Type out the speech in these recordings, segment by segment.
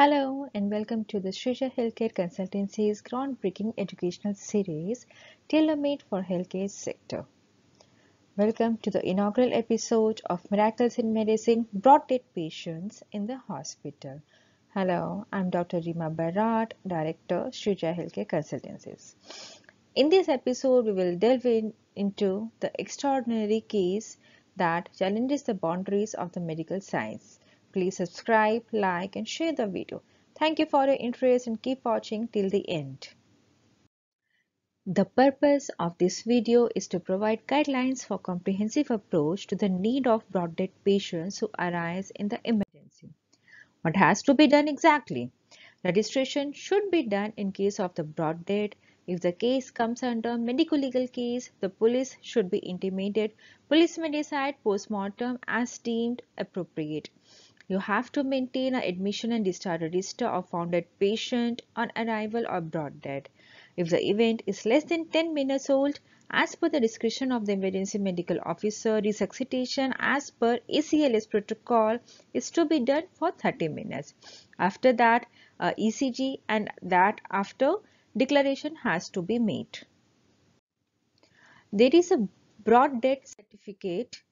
Hello and welcome to the Shreeja Healthcare Consultancy's groundbreaking educational series tailor-made for healthcare sector. Welcome to the inaugural episode of Miracles in Medicine Brought Dead Patients in the Hospital. Hello, I'm Dr. Rima Barat, Director, Shreeja Healthcare Consultancies. In this episode, we will delve in, into the extraordinary case that challenges the boundaries of the medical science Please subscribe, like and share the video. Thank you for your interest and keep watching till the end. The purpose of this video is to provide guidelines for comprehensive approach to the need of brought dead patients who arise in the emergency. What has to be done exactly? Registration should be done in case of the brought dead. If the case comes under medical legal case, the police should be intimated. Police may decide post-mortem as deemed appropriate. You have to maintain an admission and discharge register of found dead patient on arrival or brought dead. If the event is less than 10 minutes old, as per the discretion of the emergency medical officer, resuscitation as per ACLS protocol is to be done for 30 minutes. After that, uh, ECG and that after declaration has to be made. There is a brought dead certificate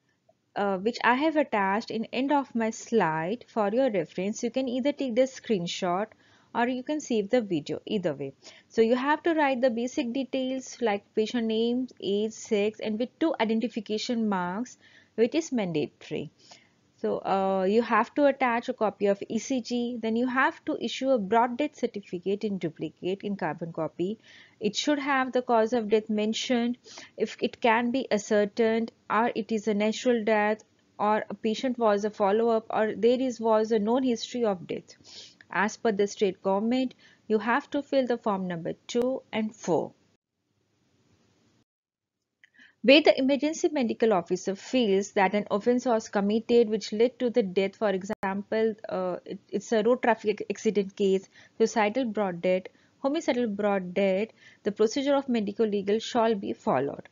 uh, which I have attached in end of my slide for your reference. You can either take the screenshot or you can save the video either way. So you have to write the basic details like patient name, age, sex and with two identification marks which is mandatory. So uh, you have to attach a copy of ECG. Then you have to issue a broad death certificate in duplicate in carbon copy. It should have the cause of death mentioned. If it can be ascertained or it is a natural death or a patient was a follow-up or there is was a known history of death. As per the state government, you have to fill the form number 2 and 4 where the emergency medical officer feels that an offense was committed which led to the death for example uh, it, it's a road traffic accident case suicidal broad death homicidal broad death the procedure of medical legal shall be followed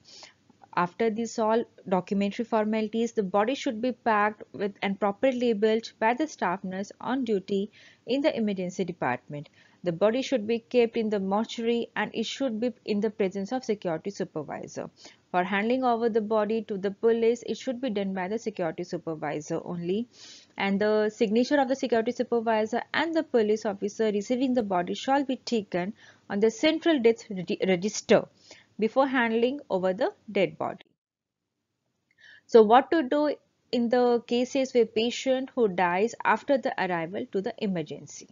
after these all documentary formalities, the body should be packed with and properly labeled by the staff nurse on duty in the emergency department. The body should be kept in the mortuary and it should be in the presence of security supervisor. For handing over the body to the police, it should be done by the security supervisor only. And the signature of the security supervisor and the police officer receiving the body shall be taken on the central death register before handling over the dead body. So what to do in the cases where patient who dies after the arrival to the emergency.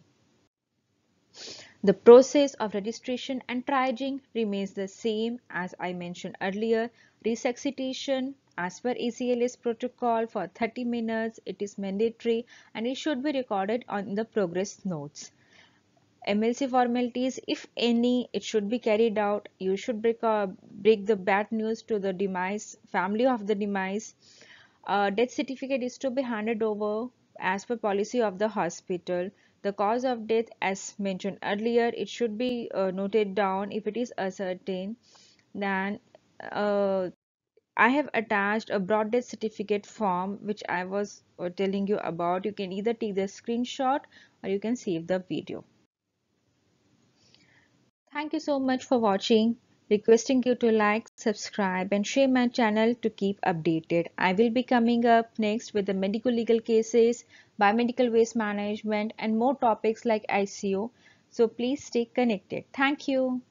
The process of registration and triaging remains the same as I mentioned earlier. Resuscitation as per ACLS protocol for 30 minutes it is mandatory and it should be recorded on the progress notes. MLC formalities, if any, it should be carried out. You should break, uh, break the bad news to the demise, family of the demise. Uh, death certificate is to be handed over as per policy of the hospital. The cause of death, as mentioned earlier, it should be uh, noted down if it is ascertained. Then uh, I have attached a broad death certificate form which I was uh, telling you about. You can either take the screenshot or you can save the video. Thank you so much for watching. Requesting you to like, subscribe and share my channel to keep updated. I will be coming up next with the medical legal cases, biomedical waste management and more topics like ICO. So please stay connected. Thank you.